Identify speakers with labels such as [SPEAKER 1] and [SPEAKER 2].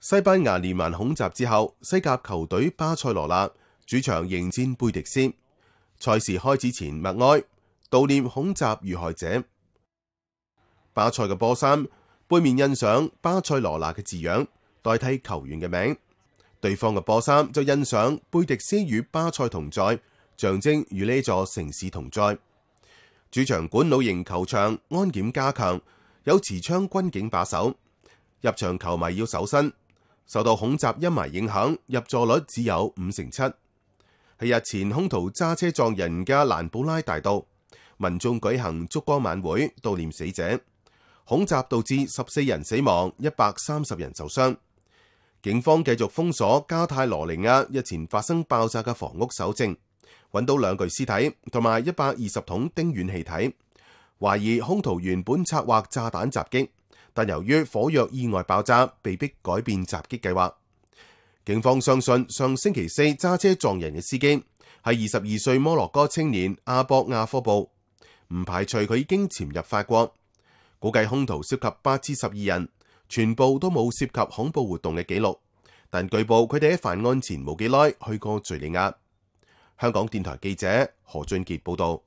[SPEAKER 1] 西班牙連環恐襲之後，西甲球隊巴塞羅那主場迎戰貝迪斯。賽事開始前默哀悼念恐襲遇害者。巴塞嘅波衫背面印上巴塞羅那嘅字樣，代替球員嘅名。對方嘅波衫就印上贝迪斯與巴塞同在，象徵與呢座城市同在。主場管老型球場安檢加強，有持槍軍警把守。入場球迷要守身。受到恐襲陰霾影響，入座率只有五成七。喺日前，兇徒揸車撞人嘅蘭布拉大道，民眾舉行燭光晚會悼念死者。恐襲導致十四人死亡，一百三十人受傷。警方繼續封鎖加泰羅尼亞日前發生爆炸嘅房屋搜證，揾到兩具屍體同埋一百二十桶丁烷氣體，懷疑兇徒原本策劃炸彈襲擊。但由於火藥意外爆炸，被迫改變襲擊計劃。警方相信上星期四揸車撞人嘅司機係二十二歲摩洛哥青年阿博亞科布，唔排除佢已經潛入法國。估計兇徒涉及八至十二人，全部都冇涉及恐怖活動嘅記錄。但據報佢哋喺犯案前冇幾耐去過敘利亞。香港電台記者何俊傑報道。